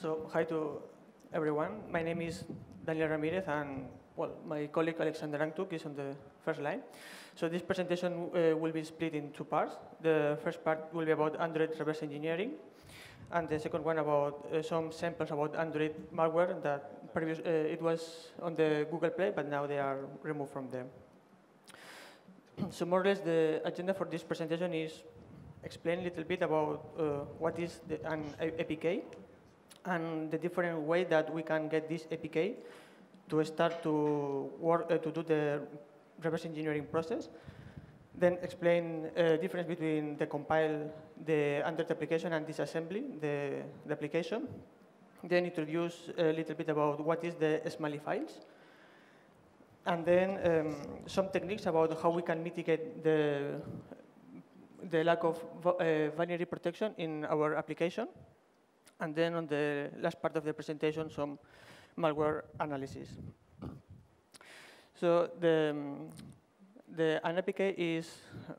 So, hi to everyone. My name is Daniel Ramirez, and well, my colleague Alexander Antukh is on the first line. So this presentation uh, will be split in two parts. The first part will be about Android reverse engineering, and the second one about uh, some samples about Android malware that previous, uh, it was on the Google Play, but now they are removed from them. so more or less the agenda for this presentation is explain a little bit about uh, what is the, an APK and the different way that we can get this APK to start to work uh, to do the reverse engineering process. Then explain uh, difference between the compile, the Android application and disassembly, the, the application. Then introduce a little bit about what is the SMALI files. And then um, some techniques about how we can mitigate the, the lack of uh, binary protection in our application. And then on the last part of the presentation, some malware analysis. So the, the APK is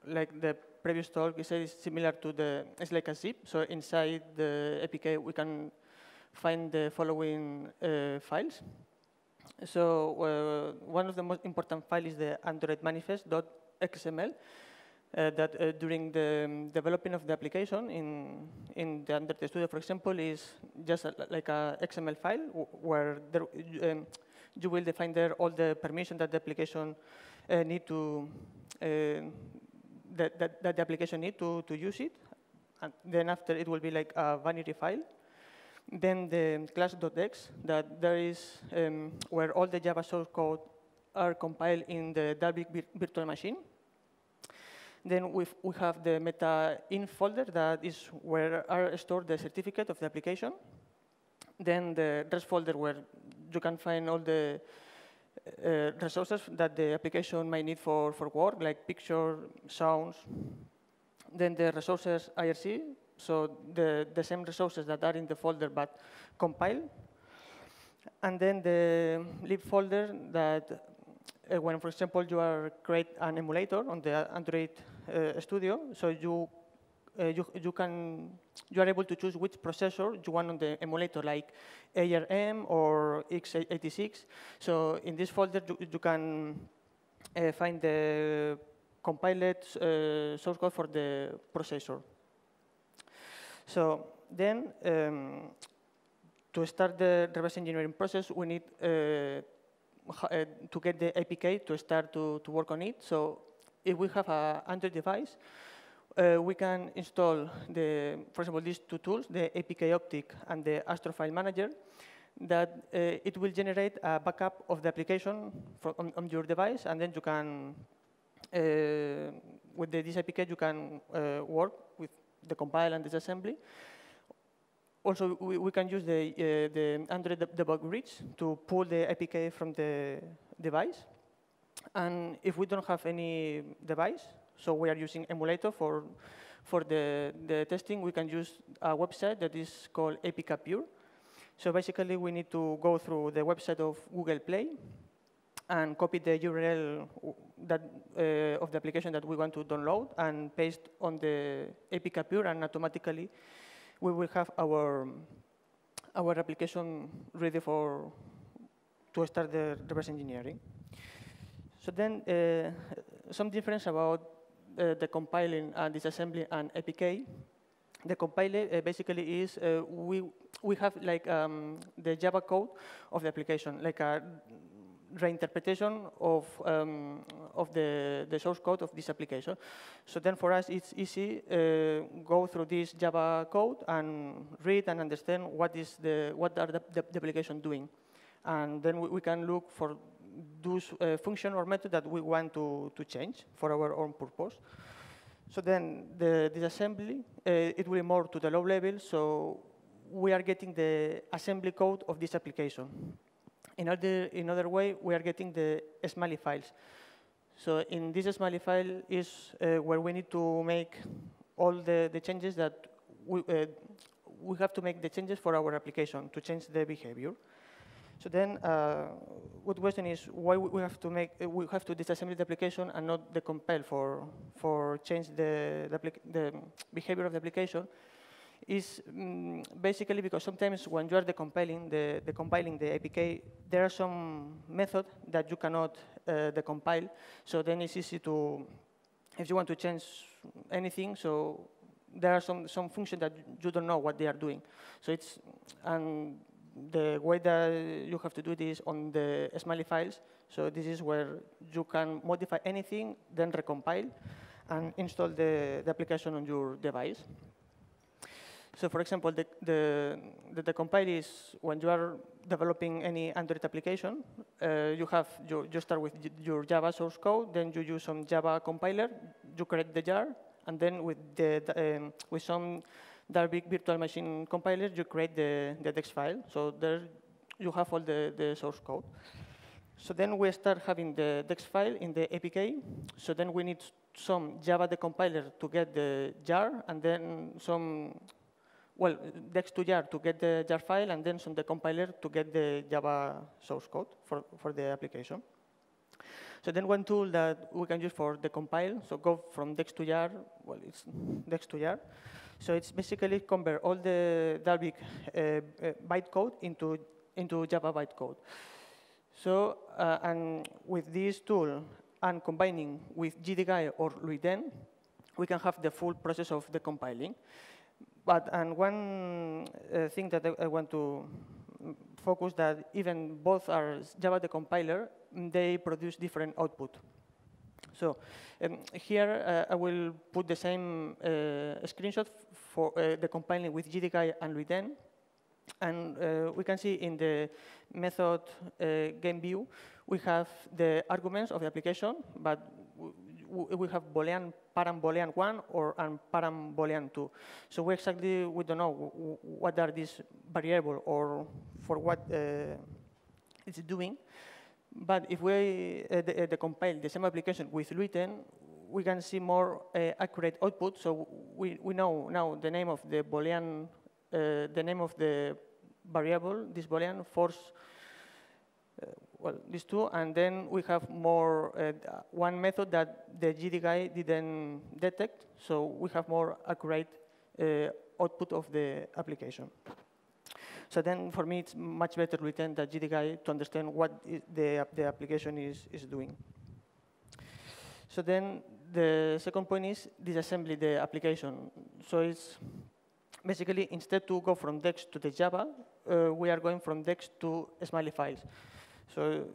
like the previous talk, we said it's similar to the, it's like a zip. So inside the APK, we can find the following uh, files. So uh, one of the most important files is the Android manifest.xml. Uh, that uh, during the um, developing of the application in, in the Android Studio, for example, is just a, like a XML file where there, um, you will define there all the permission that the application uh, need to, that, that, that, the application need to, to use it. And then after it will be like a binary file. Then the classes.dex, that there is um, where all the Java source code are compiled in the Dalvik virtual machine. Then we have the meta in folder that is where are stored the certificate of the application. Then the rest folder where you can find all the uh, resources that the application might need for, for work, like picture, sounds. Then the resources IRC, so the, the same resources that are in the folder but compiled. And then the lib folder that uh, when, for example, you are create an emulator on the Android Studio, so you, uh, you, you can you are able to choose which processor you want on the emulator, like ARM or x86. So in this folder, you, you can uh, find the compiled uh, source code for the processor. So then, um, to start the reverse engineering process, we need to get the APK to start to, to work on it. So if we have an Android device, uh, we can install, the, for example, these two tools, the APK Optic and the Astro File Manager, that uh, it will generate a backup of the application on, on, your device, and then you can, uh, with the, this APK, you can uh, work with the compile and disassembly also, we, we, can use the, uh, the Android debug bridge to pull the APK from the device. And if we don't have any device, so we are using emulator for, for the, the testing, we can use a website that is called APK Pure. So basically, we need to go through the website of Google Play and copy the URL that, uh, of the application that we want to download and paste on the APK Pure, and automatically we will have our, our application ready for to start the reverse engineering. So then uh, some difference about uh, the compiling and disassembly and APK. The compiler uh, basically is we we have like um, the Java code of the application, like a reinterpretation of, um, of the, the source code of this application. So then for us, it's easy uh, go through this Java code and read and understand what is the what are the, the, the application doing, and then we, we, can look for those uh, function or method that we want to to change for our own purpose. So then the disassembly, uh, it will be more to the low level. So we are getting the assembly code of this application. In other, in other way, we are getting the SMALI files. So in this SMALI file is uh, where we need to make all the, the changes that we, uh, we have to make the changes for our application to change the behavior. So then, uh, good question is why we have to make uh, we have to disassemble the application and not the compile for for change the the, the behavior of the application. is mm, basically because sometimes when you are decompiling the, decompiling the APK, there are some method that you cannot uh, decompile. So then it's easy to, if you want to change anything, so there are some, some functions that you don't know what they are doing. So it's, and the way that you have to do this on the Smali files, so this is where you can modify anything, then recompile, and install the, the application on your device. So for example, the, the, the, the compile is when you are developing any Android application, uh, you have your, you start with your Java source code, then you use some Java compiler, you create the jar, and then with the um, with some Dalvik virtual machine compiler, you create the, the dex file. So there you have all the, the source code. So then we start having the dex file in the APK. So then we need some Java decompiler to get the jar, and then some well, dex to jar to get the jar file, and then some the compiler to get the Java source code for, for the application. So then one tool that we can use for the compile, so go from dex to jar, well, it's dex to jar. So it's basically convert all the Dalvik uh, uh, bytecode into, into Java bytecode. So, uh, and with this tool and combining with JD-GUI or Luyten, we can have the full process of the compiling. But and one uh, thing that I, I, want to focus that even both are Java the compiler, they produce different output. So um, here uh, I will put the same uh, screenshot for uh, the compiling with JD-GUI and Luyten. And uh, we can see in the method uh, game view, we have the arguments of the application, but we have Boolean param Boolean 1 or and param Boolean 2. So we exactly, we don't know what are these variable or for what uh, it's doing. But if we uh, the, uh, the compile the same application with Luyten, we can see more uh, accurate output. So we, we know now the name of the Boolean, the name of the variable, this Boolean force well, these two, and then we have more, uh, one method that the JD-GUI didn't detect, so we have more accurate uh, output of the application. So then for me, it's much better written the JD-GUI to understand what the, the application is, is doing. So then the second point is disassembly the application. So it's basically instead to go from Dex to the Java, uh, we are going from Dex to Smali files. So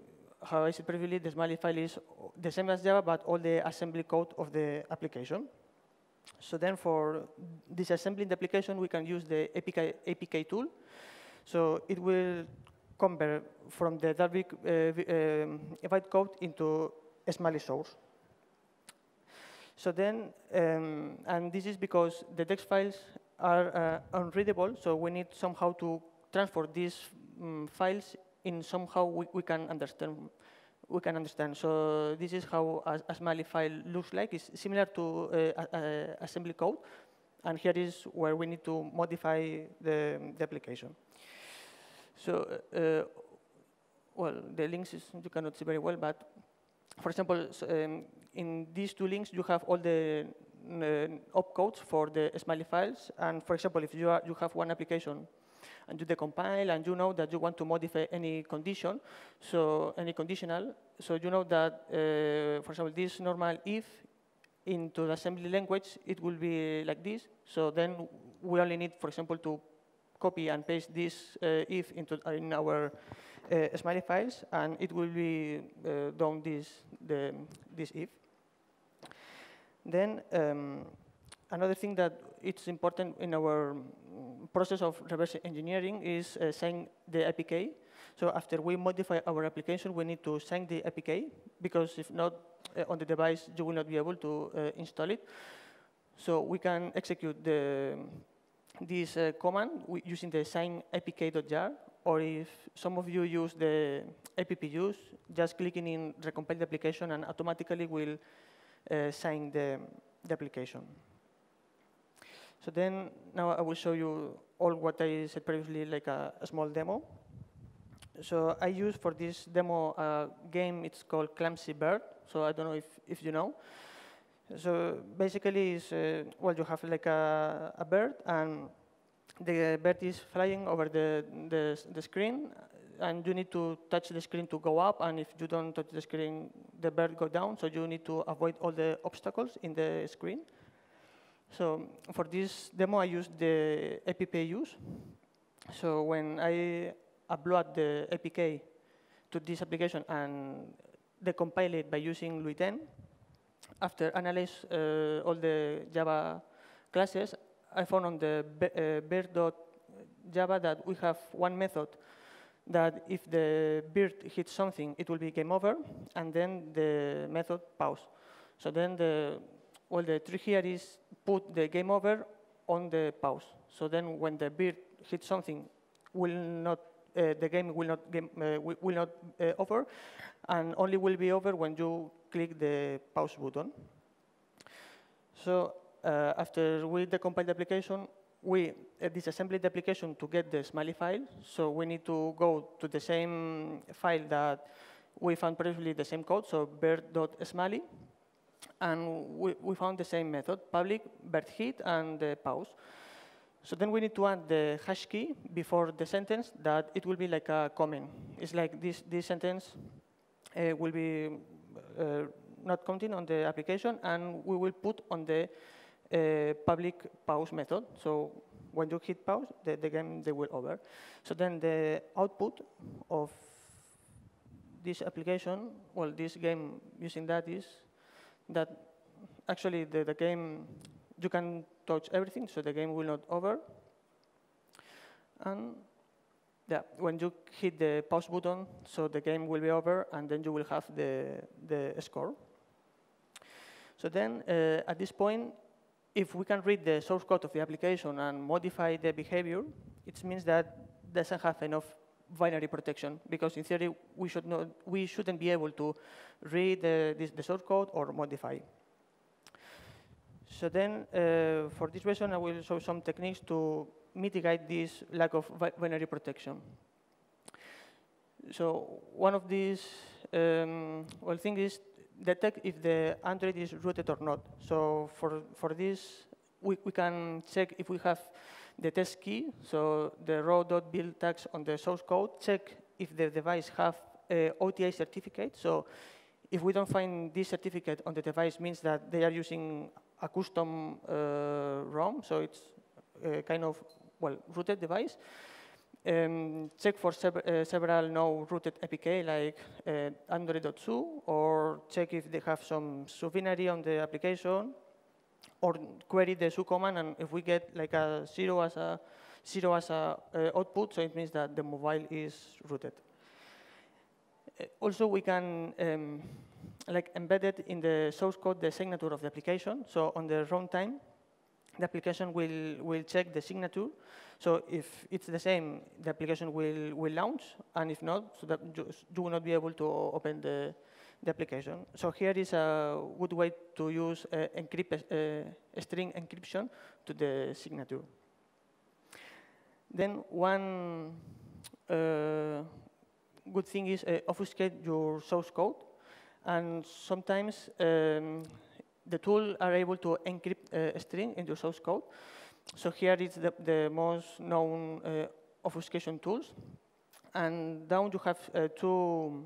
how I said previously, the Smali file is the same as Java, but all the assembly code of the application. So then for disassembling the application, we can use the APK, APK tool. So it will convert from the Dalvik uh, uh, code into a Smali source. So then, um, and this is because the dex files are uh, unreadable, so we need somehow to transfer these um, files in somehow we, we can understand we can understand. So this is how a, a Smali file looks like. It's similar to uh, assembly code. And here is where we need to modify the, the application. So, uh, well, the links is, you cannot see very well, but for example, um, in these two links, you have all the uh, opcodes for the Smali files. And for example, if you, are, you have one application and you decompile and you know that you want to modify any condition, so any conditional, so you know that, uh, for example, this normal if into the assembly language, it will be like this. So then we only need, for example, to copy and paste this uh, if into uh, in our uh, Smali files, and it will be done this the, this if. Then um, another thing that it's important in our process of reverse engineering is uh, sign the APK. So after we modify our application, we need to sign the APK, because if not, uh, on the device, you will not be able to uh, install it. So we can execute the, this uh, command using the sign apk.jar, or if some of you use the AppUse, just clicking in recompile the application and automatically will uh, sign the, the application. So then now I will show you all what I said previously, like a, a small demo. So I use for this demo a game, it's called Clumsy Bird. So I don't know if, if you know. So basically, it's, uh, well, you have like a, a bird, and the bird is flying over the, the, the screen, and you need to touch the screen to go up, and if you don't touch the screen, the bird go down, so you need to avoid all the obstacles in the screen. So for this demo, I used the APK use. So when I upload the APK to this application and decompile it by using Luyten, after analyze uh, all the Java classes, I found on the uh, bear.java that we have one method that if the bird hits something, it will be game over, and then the method pause. So then the, well, the trick here is put the game over on the pause. So then when the bird hits something, will not, uh, the game will not, game, uh, will not uh, over, and only will be over when you click the pause button. So uh, after we decompile the application, we disassembly the application to get the smali file. So we need to go to the same file that we found previously, the same code, so bird.smali. And we, we found the same method, public, bird hit, and the pause. So then we need to add the hash key before the sentence that it will be like a comment. It's like this, this sentence uh, will be uh, not counting on the application, and we will put on the uh, public pause method. So when you hit pause, the, the game they will over. So then the output of this application, well, this game using that is that actually the, the game, you can touch everything, so the game will not over. And yeah, when you hit the pause button, so the game will be over, and then you will have the, the score. So then, uh, at this point, if we can read the source code of the application and modify the behavior, it means that doesn't have enough binary protection because in theory we should not we shouldn't be able to read the, this, the source code or modify. So then, uh, for this reason, I will show some techniques to mitigate this lack of binary protection. So one of these um, well thing is detect if the Android is rooted or not. So for, for this, we, we can check if we have the test key, so the ro.build tags on the source code, check if the device have OTA certificate. So if we don't find this certificate on the device, means that they are using a custom uh, ROM, so it's a kind of, well, rooted device um, check for sev uh, several no-rooted APK like uh, Android.zoo, or check if they have some sub-binary on the application, or query the su command, and if we get like a zero as a zero as a uh, output, so it means that the mobile is rooted. Uh, also, we can um, like embedded in the source code the signature of the application. So on the runtime, the application will will check the signature so if it's the same, the application will, will launch, and if not, so that you, will not be able to open the, the application. So here is a good way to use uh, encrypt, uh, string encryption to the signature. Then one uh, good thing is uh, obfuscate your source code. And sometimes um, the tool are able to encrypt a string in your source code. So here is the, the most known uh, obfuscation tools. And down you have uh, two,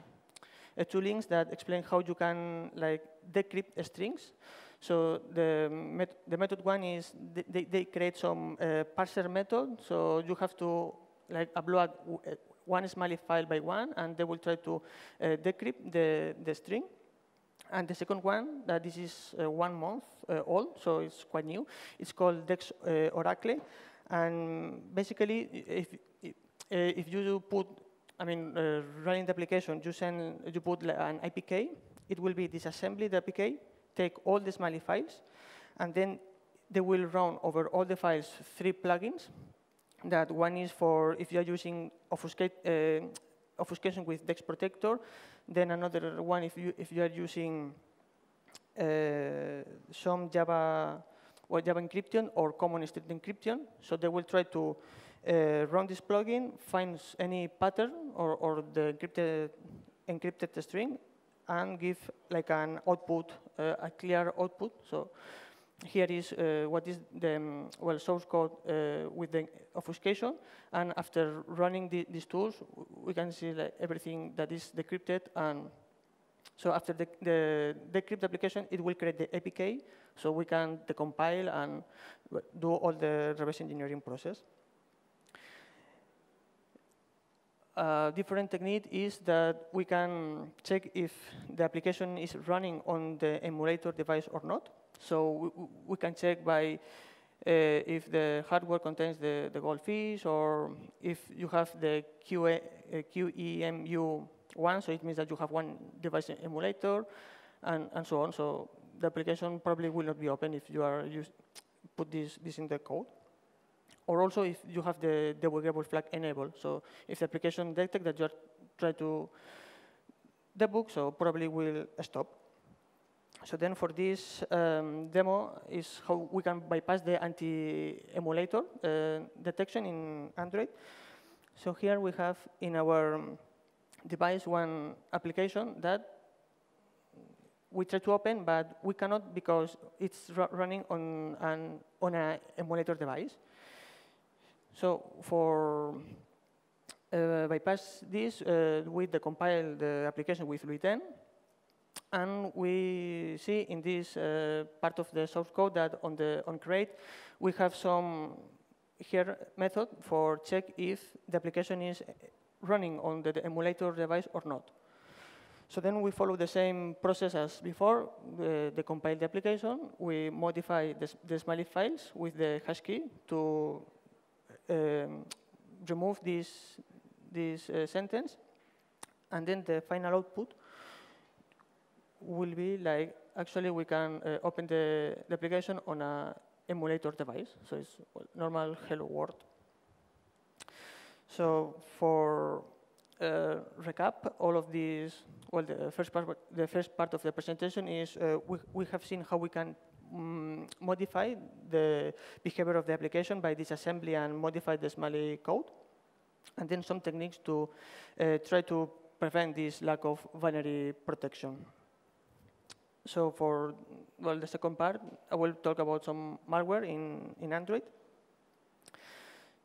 uh, two links that explain how you can like decrypt strings. So the, met the method one is they, they create some uh, parser method. So you have to like upload uh, one smali file by one, and they will try to uh, decrypt the, the string. And the second one, that this is uh, one month uh, old, so it's quite new. It's called Dex uh, Oracle. And basically, if, if, uh, you put, I mean, uh, running the application, you, send, you put an APK, it will be disassembly the APK, take all the smali files, and then they will run over all the files three plugins. That one is for if you are using obfuscate, uh, obfuscation with Dex Protector, then another one if you, if you are using uh, some Java, or Java encryption or common state encryption. So they will try to uh, run this plugin, find any pattern or, or the encrypted, encrypted string, and give like an output, uh, a clear output. So here is uh, what is the um, well source code uh, with the obfuscation, and after running the, these tools, we can see like, everything that is decrypted. And so after the, the decrypt application, it will create the APK, so we can decompile and do all the reverse engineering process. A different technique is that we can check if the application is running on the emulator device or not. So we, we can check by uh, if the hardware contains the, the goldfish or if you have the QA, uh, QEMU one, so it means that you have one device emulator and, and so on. So the application probably will not be open if you are use, put this, this in the code. Or also if you have the debuggable flag enabled. So if the application detects that you are trying to debug, so probably will stop. So then for this um, demo is how we can bypass the anti-emulator uh, detection in Android. So here we have in our device one application that we try to open, but we cannot because it's running on an on an emulator device. So for uh, bypass this, uh, we decompile the application with Luyten, and we see in this uh, part of the source code that on the on create, we have some here method for check if the application is running on the, emulator device or not. So then we follow the same process as before, the, the compile the application. We modify the, the smali files with the hash key to um, remove this, this uh, sentence. And then the final output will be like, actually we can uh, open the, the, application on a emulator device. So it's normal hello world. So for uh, recap, all of these, well, the first part, the first part of the presentation is uh, we, we have seen how we can um, modify the behavior of the application by disassembly and modify the Smali code. And then some techniques to uh, try to prevent this lack of binary protection. So for well, the second part, I will talk about some malware in, in Android.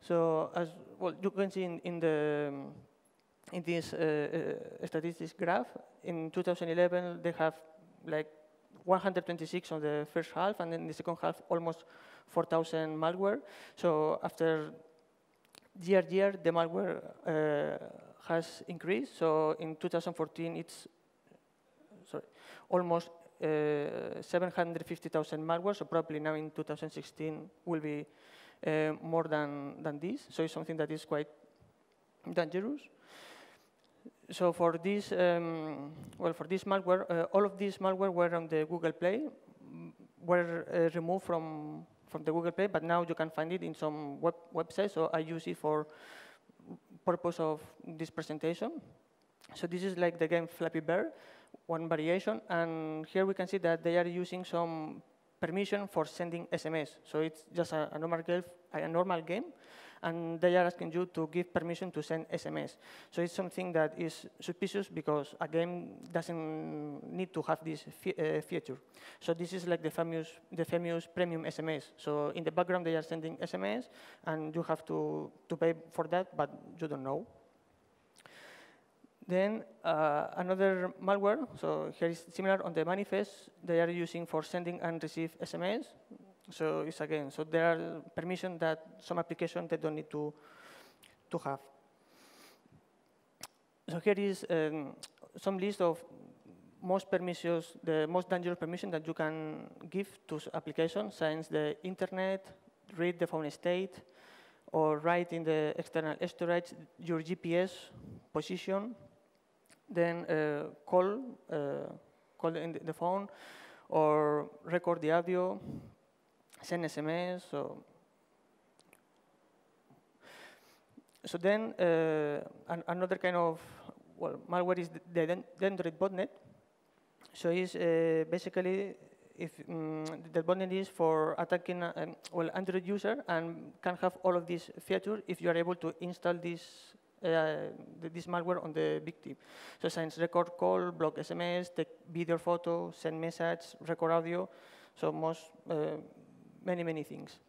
So as well, you can see in, in the in this uh, uh, statistics graph, in 2011 they have like 126 on the first half, and in the second half almost 4,000 malware. So after year year, the malware uh, has increased. So in 2014, it's sorry, almost uh, 750,000 malware, so probably now in 2016 will be uh, more than, than this. So it's something that is quite dangerous. So for this, um, well, for this malware, uh, all of these malware were on the Google Play, were uh, removed from from the Google Play, but now you can find it in some web websites. So I use it for purpose of this presentation. So this is like the game Flappy Bird, one variation. And here we can see that they are using some permission for sending SMS. So it's just a, a, normal, game, a normal game, and they are asking you to give permission to send SMS. So it's something that is suspicious because a game doesn't need to have this uh, feature. So this is like the famous, the famous premium SMS. So in the background, they are sending SMS, and you have to, to pay for that, but you don't know. Then uh, another malware, so here is similar on the manifest, they are using for sending and receive SMS. So it's again, so there are permissions that some applications they don't need to, to have. So here is um, some list of most permissions, the most dangerous permission that you can give to applications, since the internet, read the phone state, or write in the external storage your GPS position, then uh, call, uh, call in the phone, or record the audio, send SMS. So, so then uh, an another kind of well, malware is the Dendroid botnet. So it's basically if um, the botnet is for attacking um, well Android user and can have all of these features if you are able to install this uh, this malware on the victim. So since record call, block SMS, take video photo, send message, record audio. So most, uh, many, many things.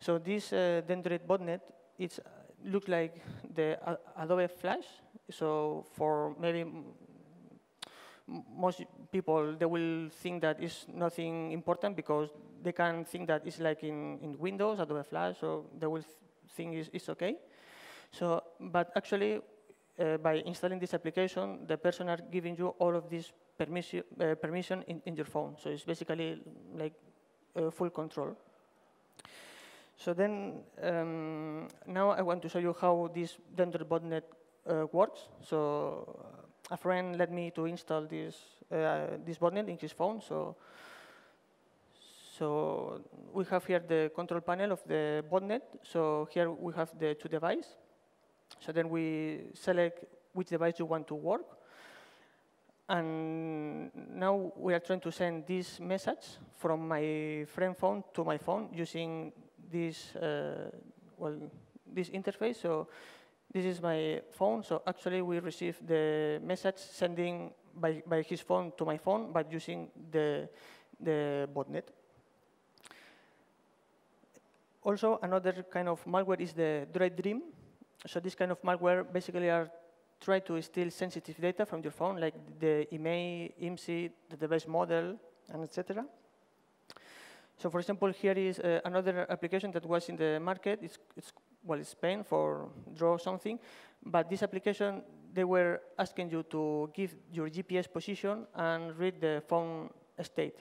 So this uh, Dendroid botnet, it looks like the Adobe Flash. So for maybe most people, they will think that it's nothing important because they can think that it's like in, in Windows, Adobe Flash, so they will think it's, it's okay. So, but actually, uh, by installing this application, the person are giving you all of this permission, uh, permission in, in your phone. So it's basically like uh, full control. So then, um, now I want to show you how this Dendroid botnet uh, works. So a friend let me to install this, uh, this botnet in his phone. So, so we have here the control panel of the botnet. So here we have the two devices. So then we select which device you want to work. And now we are trying to send this message from my friend phone to my phone using this, uh, well, this interface. So this is my phone. So actually, we receive the message sending by, by his phone to my phone, but using the, the botnet. Also, another kind of malware is the Droid Dream. So this kind of malware basically are try to steal sensitive data from your phone, like the IMEI, IMSI, the device model, and etc. So for example, here is uh, another application that was in the market. It's, it's, well, it's Spain for draw something. But this application, they were asking you to give your GPS position and read the phone state.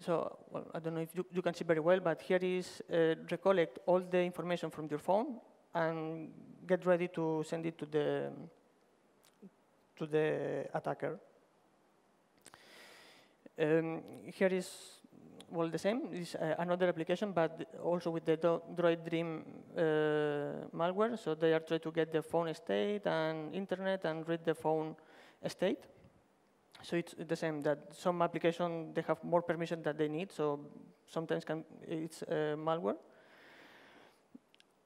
So well, I don't know if you, you, can see very well, but here is uh, recollect all the information from your phone and get ready to send it to the, to the attacker. Um, here is well, the same is uh, another application, but also with the Droid Dream uh, malware. So they are trying to get the phone state and internet and read the phone state. So it's the same that some application they have more permission that they need. So sometimes can, it's uh, malware.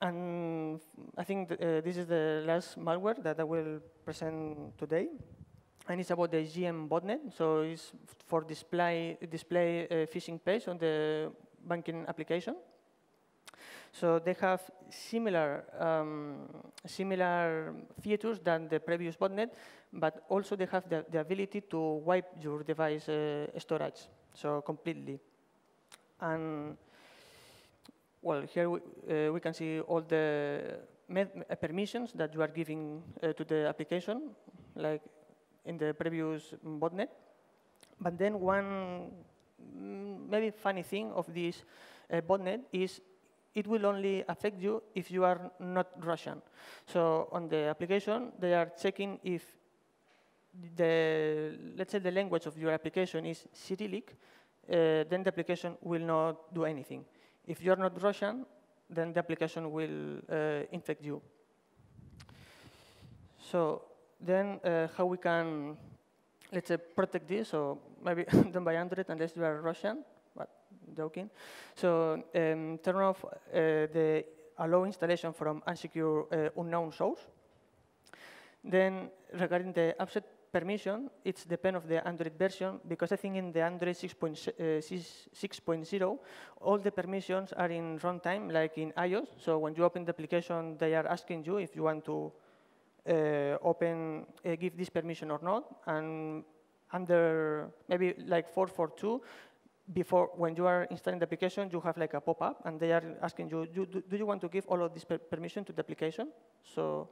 And I think th uh, this is the last malware that I will present today and it's about the GM botnet. So it's for display display uh, phishing page on the banking application. So they have similar um, similar features than the previous botnet, but also they have the, the ability to wipe your device uh, storage, so completely. And well, here we, uh, we can see all the permissions that you are giving uh, to the application, like in the previous botnet. But then one mm, maybe funny thing of this uh, botnet is it will only affect you if you are not Russian. So on the application, they are checking if the, let's say the language of your application is Cyrillic, uh, then the application will not do anything. If you're not Russian, then the application will uh, infect you. So then uh, how we can, let's say, protect this, so maybe don't buy Android unless you are Russian, but joking. So um, turn off uh, the allow installation from unsecure uh, unknown source. Then regarding the offset permission, it's depend of the Android version, because I think in the Android 6.0, uh, all the permissions are in runtime, like in iOS. So when you open the application, they are asking you if you want to uh, open, uh, give this permission or not. And under maybe like 442, before when you are installing the application, you have like a pop-up, and they are asking you, do, do, you want to give all of this per permission to the application? So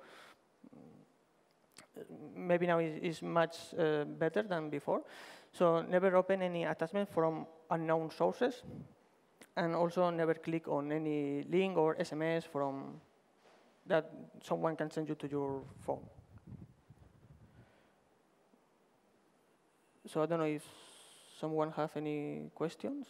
maybe now is, much uh, better than before. So never open any attachment from unknown sources, and also never click on any link or SMS from that someone can send you to your phone. So I don't know if someone have any questions.